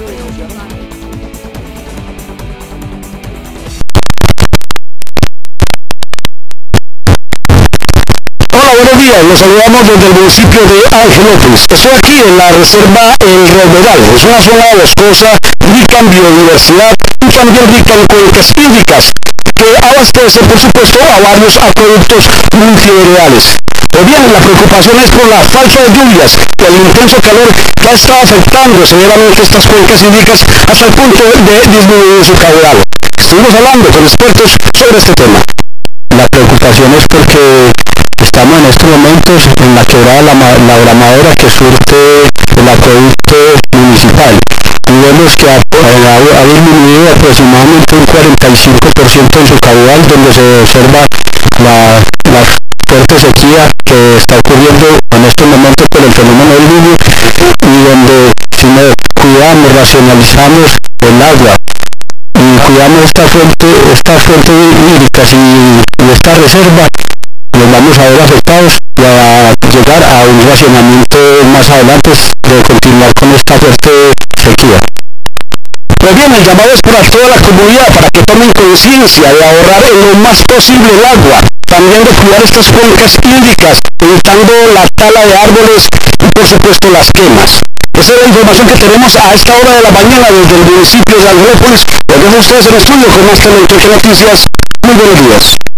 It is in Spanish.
Hola, buenos días. Los saludamos desde el municipio de Angelópolis. Estoy aquí en la reserva El Romeral. Es una zona boscosa rica en biodiversidad y también rica en cuencas hídricas que abastece, por supuesto, a varios acueductos multiveredales. Pues bien, la preocupación es por la falta de lluvias y el intenso calor que ha estado afectando severamente estas cuencas hídricas hasta el punto de disminuir su caudal. Estuvimos hablando con expertos sobre este tema. La preocupación es porque estamos en estos momentos en la quebrada la, la bramadera que surte el acueducto municipal y vemos que ha, ha, disminuido aproximadamente un 45% en su caudal donde se observa la, que está ocurriendo en estos momentos por el fenómeno del niño y donde si no cuidamos, racionalizamos el agua y cuidamos esta fuente, estas fuentes hídricas y, y esta reserva nos vamos a ver afectados y a llegar a un racionamiento más adelante de continuar con esta fuerte sequía. Pues bien, el llamado es para toda la comunidad para que tomen conciencia de ahorrar lo más posible el agua, también de cuidar estas cuencas hídricas, evitando la tala de árboles y por supuesto las quemas. Esa es la información que tenemos a esta hora de la mañana desde el municipio de Angelópolis. Nos vemos ustedes en estudio con más Tele Noticias. Muy buenos días.